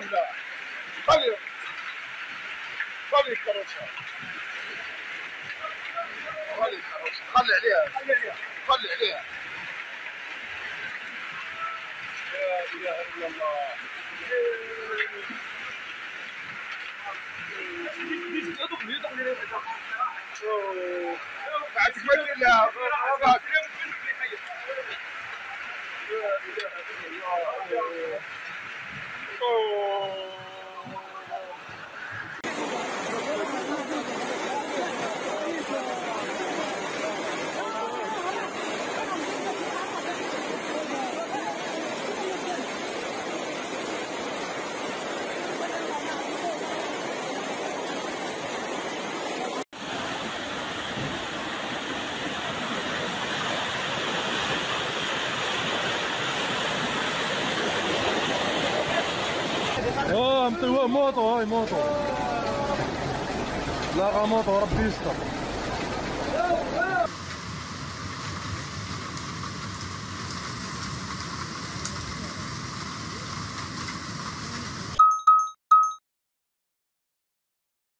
تطفنا خلي خلي الكروسة خلي الكروسة خلي عليها خلي عليها لا اله الا الله. بعد تبدل لها لا اله الا الله أوه. آه مطيوه موطو هاي موطو لاغا موطو ربي يستر.